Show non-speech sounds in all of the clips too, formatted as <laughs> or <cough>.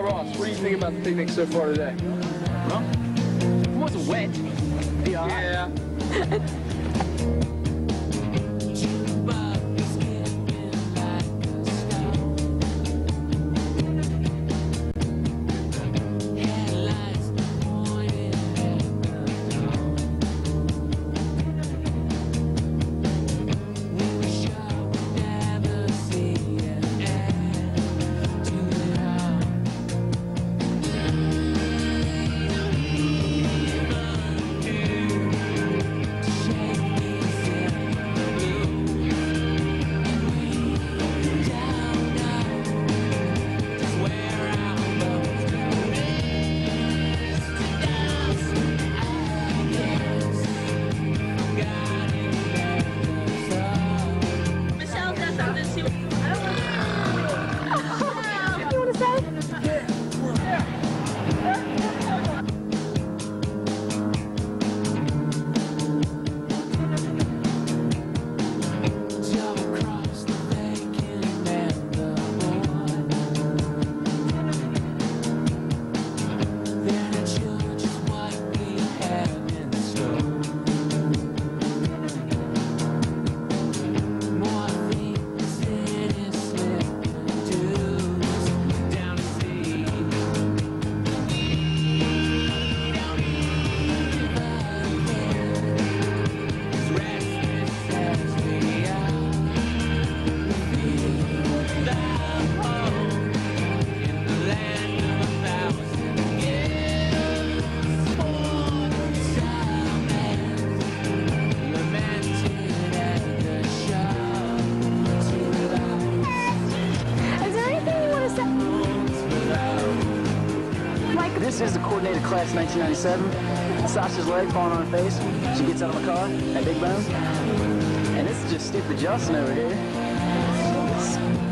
Scott Ross, what do you think about the picnic so far today? Well, it wasn't wet. Yeah. Michelle <laughs> This is the coordinated class 1997. Sasha's leg falling on her face. She gets out of the car at Big Bone. And this is just stupid Justin over here.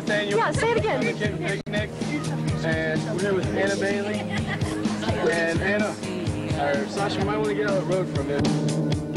annual. Yeah, say it again. Republican picnic, and we're here with Anna Bailey. And Anna, or Sasha, you might want to get out of the road for a minute.